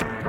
you